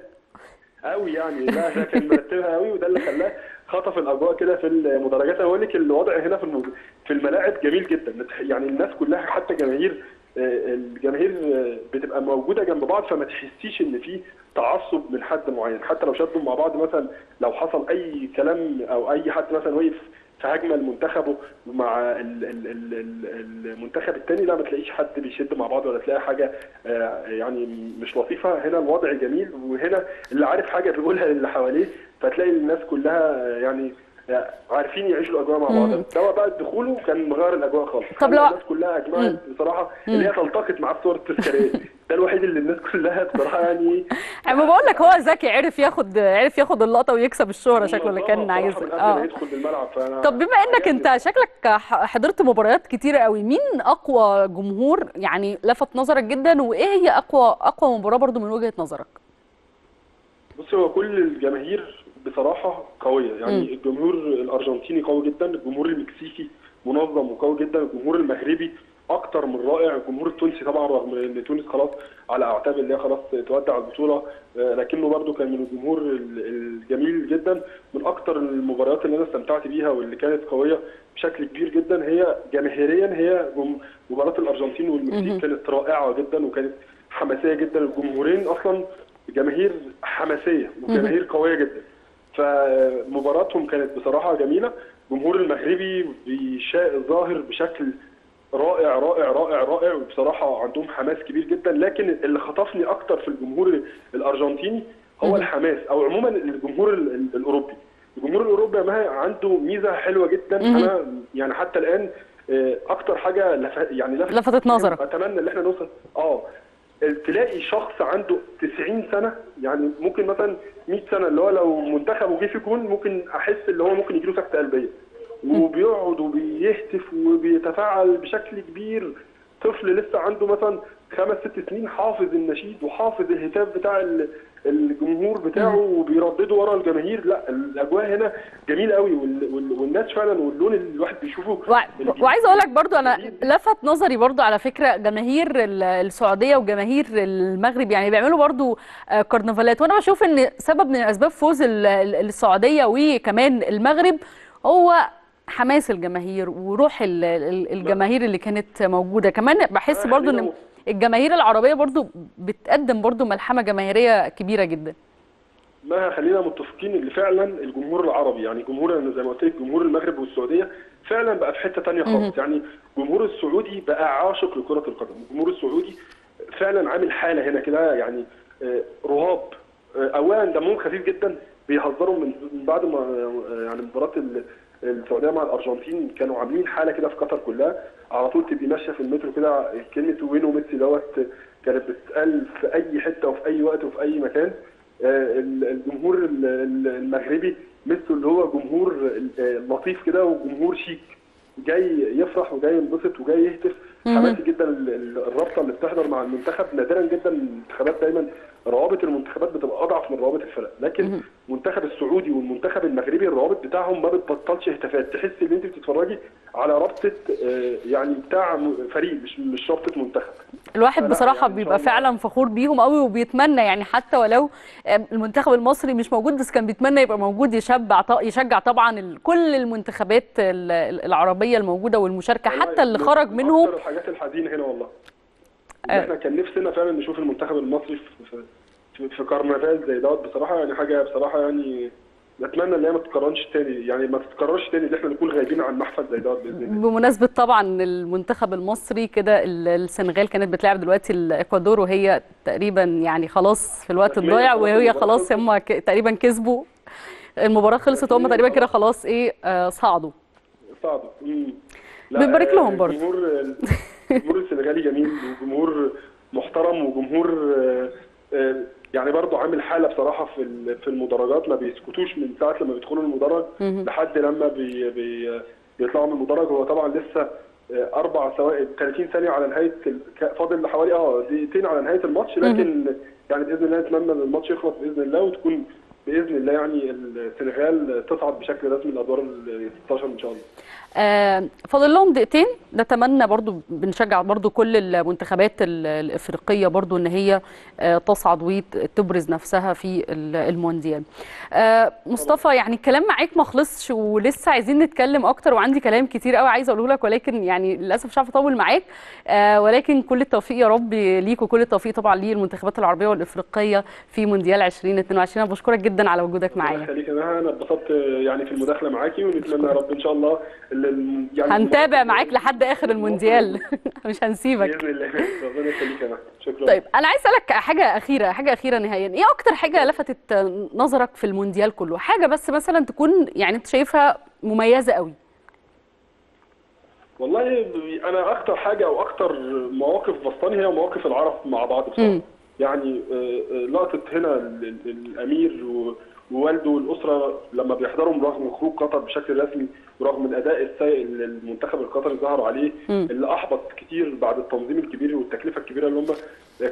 قوي يعني لا ده كان مرتبها قوي وده اللي خلاه خطف الأجواء كده في المدرجات أنا بقول لك الوضع هنا في. في الملاعب جميل جدا يعني الناس كلها حتى جماهير الجماهير آه، بتبقى موجودة جنب بعض فما تحسيش إن في تعصب من حد معين. حتى لو شدوا مع بعض مثلا لو حصل أي كلام أو أي حد مثلا وقف في هجمة لمنتخبه مع ال- ال- ال- ال- المنتخب الثاني لا ما تلاقيش حد بيشد مع بعض ولا تلاقي حاجة آه، يعني مش لطيفة. هنا الوضع جميل وهنا اللي عارف حاجة بيقولها للي حواليه فتلاقي الناس كلها آه، يعني عارفين يعيشوا الأجواء مع بعض. سواء بقى دخوله كان مغير الأجواء خالص. طب خلى لو- الناس كلها اجمعت بصراحة اللي هي تلتقط معاه الصور التذكاريه ده الوحيد اللي الناس كلها بصراحة يعني يعني بقول لك هو ذكي عرف ياخد عرف ياخد اللقطة ويكسب الشهرة. شكله اللي كان منظمة عايز بصراحة من قبل ما آه. يدخل بالملعب فأنا طب بما إنك أنت شكلك حضرت مباريات كتيرة قوي مين أقوى جمهور يعني لفت نظرك جدا؟ وإيه هي اقوى أقوى مباراة برضو من وجهة نظرك؟ بص هو كل الجماهير بصراحة قوية. يعني مم. الجمهور الأرجنتيني قوي جدا الجمهور المكسيكي منظم وقوي جدا الجمهور المغربي أكتر من رائع الجمهور التونسي طبعا رغم إن تونس خلاص على أعتاب اللي هي خلاص تودع البطولة آه، لكنه برضو كان من الجمهور ال- الجميل جدا. من أكتر المباريات اللي أنا استمتعت بيها واللي كانت قوية بشكل كبير جدا هي جماهيريا هي مباراة الأرجنتين والمكسيك. كانت رائعة جدا وكانت حماسية جدا الجمهورين أصلا جماهير حماسية وجماهير قوية جدا. فمباراتهم كانت بصراحة جميلة. الجمهور المغربي ظاهر بشكل رائع رائع رائع رائع وبصراحة عندهم حماس كبير جدا. لكن اللي خطفني أكتر في الجمهور الأرجنتيني هو الحماس أو عموما الجمهور ال- ال- الأوروبي. الجمهور الأوروبي مها عنده ميزة حلوة جدا. أنا يعني حتى الآن آه، أكتر حاجة لف... يعني لفتت نظرك. أتمنى إن إحنا نوصل آه تلاقي شخص عنده 90 سنة يعني ممكن مثلا 100 سنة اللي هو لو منتخبه جه في جون ممكن أحس اللي هو ممكن يجيله سكته قلبية. وبيقعد وبيهتف وبيتفاعل بشكل كبير. طفل لسه عنده مثلا خمس ست سنين حافظ النشيد وحافظ الهتاف بتاع الجمهور بتاعه وبيردده ورا الجماهير. لا الأجواء هنا جميلة قوي وال- وال- والناس فعلا واللون اللي الواحد بيشوفه وع- وعايزة أقول لك برضو أنا لفت نظري برضو على فكرة جماهير ال- السعودية وجماهير المغرب يعني بيعملوا برضو آه، كرنفالات. وأنا بشوف إن سبب من أسباب فوز ال- ال- السعودية وكمان المغرب هو حماس الجماهير وروح ال- ال- الجماهير اللي كانت موجودة. كمان بحس آه، برضو إن الجماهير العربية برضو بتقدم برضو ملحمة جماهيرية كبيرة جدا. ما خلينا متفقين إن فعلا الجمهور العربي يعني جمهور زي ما قلت لك جمهور المغرب والسعودية فعلا بقى في حتة تانية خالص. يعني الجمهور السعودي بقى عاشق لكرة القدم. الجمهور السعودي فعلا عامل حالة هنا كده يعني آه، رهاب آه، اولا دمهم خفيف جدا بيهزروا من بعد ما آه، يعني مباراة السعودية مع الأرجنتين كانوا عاملين حالة كده في قطر كلها. على طول تبقي ماشية في المترو كده كلمه وينو ميسي دوت كانت بتتقال في أي حتة وفي أي وقت وفي أي مكان. آه، ال- الجمهور ال- ال- المغربي مثله اللي هو جمهور آه، لطيف كده وجمهور شيك. جاي يفرح وجاي ينبسط وجاي يهتف. حماسي جدا ال- ال- الرابطة اللي بتحضر مع المنتخب. نادرا جدا المنتخبات دايما روابط المنتخبات بتبقى أضعف من روابط الفرق. لكن المنتخب السعودي والمنتخب المغربي الروابط بتاعهم ما بتبطلش هتافات تحس إن أنت بتتفرجي على رابطة آه، يعني بتاع فريق مش مش رابطة منتخب. الواحد لا، بصراحة يعني بيبقى. فعلا فخور بيهم قوي وبيتمنى يعني حتى ولو آم، المنتخب المصري مش موجود بس كان بيتمنى يبقى موجود يشجع ط- يشجع طبعا كل المنتخبات ال- ال- العربية الموجودة والمشاركة حتى اللي خرج من منهم. الحاجات الحزينة هنا والله. آه. إحنا كان نفسنا فعلا نشوف المنتخب المصري في في, كرنفال زي دوت بصراحة يعني حاجة بصراحة يعني نتمنى إن هي ما تتكررش تاني يعني ما تتكررش تاني إن إحنا نكون غايبين عن محفل زي دوت بإذن الله بمناسبة طبعا المنتخب المصري كده ال- السنغال كانت بتلعب دلوقتي الإكوادور وهي تقريبا يعني خلاص في الوقت الضايع وهي خلاص. هم تقريبا كسبوا المباراة خلصت وهم تقريبا كده خلاص. إيه آه، صعدوا. لا، بنبارك آه، لهم برضه. (laughs) الجمهور السنغالي جميل وجمهور محترم وجمهور آه، آه، يعني برضه عامل حالة بصراحة في في المدرجات ما بيسكتوش من ساعة لما بيدخلوا المدرج لحد لما بي بي بيطلعوا من المدرج. هو طبعا لسه آه، أربع ثواني 30 ثانية على نهاية فاضل حوالي آه دقيقتين على نهاية الماتش. لكن يعني بإذن الله نتمنى إن الماتش يخلص بإذن الله وتكون بإذن الله يعني السنغال تصعد بشكل رسمي لأدوار ال 16 إن شاء الله. آه، فاضل لهم دقيقتين. نتمنى برضو بنشجع برضو كل المنتخبات ال- الإفريقية برضو إن هي آه، تصعد وتبرز نفسها في ال- المونديال. آه، مصطفى يعني الكلام معاك ما خلصش ولسه عايزين نتكلم أكتر وعندي كلام كتير قوي عايزه أقوله لك ولكن يعني للأسف مش عارفه أطول معاك. ولكن كل التوفيق يا رب ليك وكل التوفيق طبعا للمنتخبات العربية والإفريقية في مونديال 2022 أنا بشكرك جدا على وجودك معايا. يخليك أنا أنا اتبسطت يعني في المداخلة معاكي ونتمنى يا رب إن شاء الله ال- ال- يعني هنتابع معاك لحد آخر المونديال. (laughs) (laughs) مش هنسيبك. بإذن الله. ربنا يخليك مهد. شكرا. طيب أنا عايز أسألك حاجة أخيرة حاجة أخيرة نهائيا. إيه أكتر حاجة لفتت نظرك في المونديال كله؟ حاجة بس مثلا تكون يعني أنت شايفها مميزة قوي. والله أنا أكتر حاجة أو أكتر مواقف بسطاني هي مواقف العرب مع بعض بصراحة. يعني آه، آه، لقطة هنا ال- ال- الأمير ووالده والأسرة لما بيحضروا رغم خروج قطر بشكل رسمي ورغم الأداء السيء اللي المنتخب القطري ظهروا عليه مم. اللي أحبط كتير بعد التنظيم الكبير والتكلفة الكبيرة اللي هم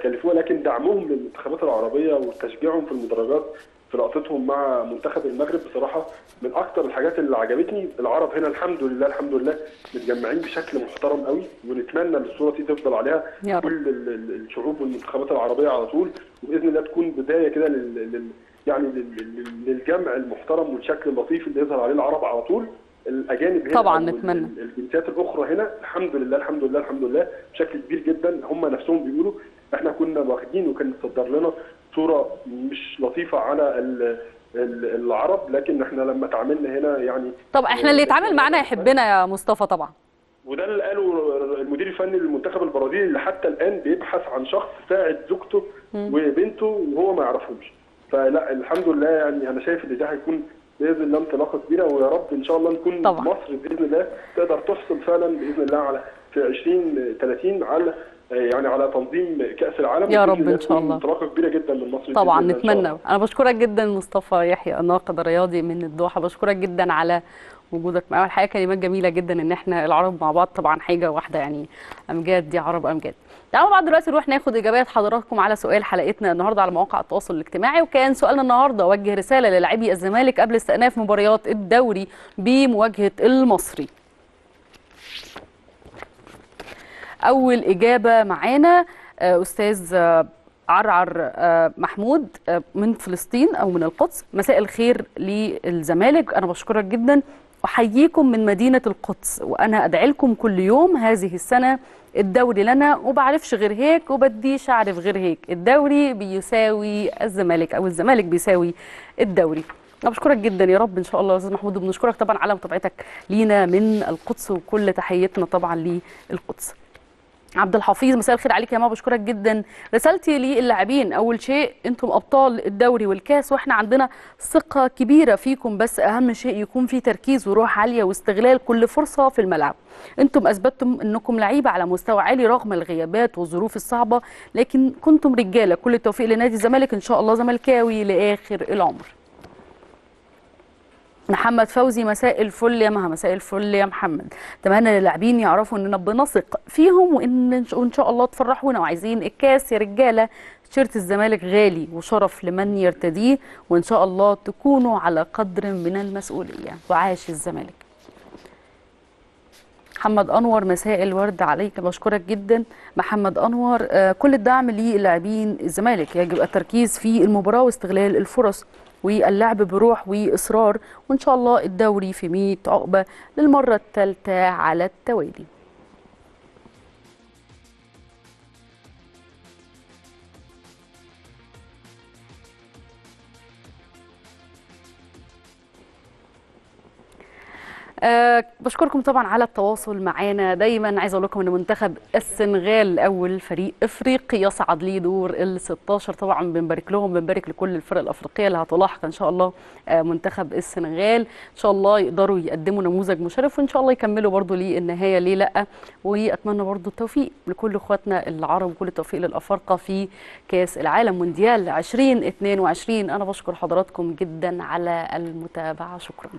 كلفوها لكن دعمهم للمنتخبات العربية وتشجيعهم في المدرجات في لقطتهم مع منتخب المغرب بصراحة من أكتر الحاجات اللي عجبتني العرب هنا الحمد لله الحمد لله متجمعين بشكل محترم قوي ونتمنى إن الصورة دي تفضل عليها. كل ال- ال- الشعوب والمنتخبات العربية على طول وبإذن الله تكون بداية كده لل... يعني لل... لل- للجمع المحترم والشكل اللطيف اللي يظهر عليه العرب على طول الأجانب هنا طبعاً نتمنى. ال- الجنسيات الأخرى هنا الحمد لله الحمد لله الحمد لله بشكل كبير جدا هم نفسهم بيقولوا إحنا كنا واخدين وكان متصدر لنا صورة مش لطيفة على ال- ال- العرب لكن إحنا لما تعاملنا هنا يعني طب إحنا اللي يتعامل معانا يحبنا يا مصطفى طبعا. وده اللي قاله المدير الفني للمنتخب البرازيلي اللي حتى الآن بيبحث عن شخص ساعد زوجته وبنته وهو ما يعرفهمش. فلا الحمد لله يعني أنا شايف إن ده هيكون بإذن الله انطلاقة كبيرة ويا رب إن شاء الله نكون طبعا. مصر بإذن الله تقدر تحصل فعلا بإذن الله على في 2030 على يعني على تنظيم كأس العالم. يا رب الله شاء الله. انطلاقه كبيرة جدا من مصر طبعا إن. نتمنى. أنا بشكرك جدا مصطفى يحيى الناقد الرياضي من الدوحة. بشكرك جدا على وجودك معايا. الحقيقة كلمات جميلة جدا إن إحنا العرب مع بعض طبعا حاجة واحدة يعني أمجاد دي عرب أمجاد. تعالوا بعض دلوقتي نروح ناخد إجابات حضراتكم على سؤال حلقتنا النهارده على مواقع التواصل الاجتماعي. وكان سؤالنا النهارده وجه رسالة للاعبي الزمالك قبل استئناف مباريات الدوري بمواجهة المصري. أول إجابة معانا آه، أستاذ آه، عرعر آه، محمود من فلسطين أو من القدس. مساء الخير للزمالك. أنا بشكرك جدا. أحييكم من مدينة القدس وأنا أدعي لكم كل يوم هذه السنة الدوري لنا. وبعرفش غير هيك وبديش اعرف غير هيك. الدوري بيساوي الزمالك أو الزمالك بيساوي الدوري. أنا بشكرك جدا يا رب. إن شاء الله يا أستاذ محمود وبنشكرك طبعا على متابعتك لينا من القدس وكل تحيتنا طبعا للقدس. عبد الحفيظ مساء الخير عليك يا ماما بشكرك جدا. رسالتي للاعبين أول شيء أنتم أبطال الدوري والكاس وإحنا عندنا ثقة كبيرة فيكم بس أهم شيء يكون في تركيز وروح عالية واستغلال كل فرصة في الملعب. أنتم أثبتتم أنكم لعيبة على مستوى عالي رغم الغيابات والظروف الصعبة لكن كنتم رجالة. كل التوفيق لنادي الزمالك إن شاء الله زملكاوي لآخر العمر. محمد فوزي مساء الفل يا مها مساء الفل يا محمد. أتمنى للاعبين يعرفوا إننا بنثق فيهم وإن وإن شاء الله تفرحونا. وعايزين الكاس يا رجالة تيشيرت الزمالك غالي وشرف لمن يرتديه وإن شاء الله تكونوا على قدر من المسؤولية. وعاش الزمالك. محمد أنور مساء الورد عليك. بشكرك جدا. محمد أنور آه، كل الدعم للاعبين الزمالك. يجب التركيز في المباراة واستغلال الفرص. واللعب بروح وإصرار وإن شاء الله الدوري في 100 عقبة للمرة الثالثة على التوالي. أه بشكركم طبعا على التواصل معانا. دايما عايز أقول لكم إن منتخب السنغال أول فريق إفريقي يصعد لدور ال 16 طبعا بنبارك لهم بنبارك لكل الفرق الأفريقية اللي هتلاحق إن شاء الله آه، منتخب السنغال. إن شاء الله يقدروا يقدموا نموذج مشرف وإن شاء الله يكملوا برضو للنهايه ليه لأ. وأتمنى برضو التوفيق لكل إخواتنا العرب وكل التوفيق للأفارقة في كأس العالم مونديال 2022 أنا بشكر حضراتكم جدا على المتابعة. شكرا.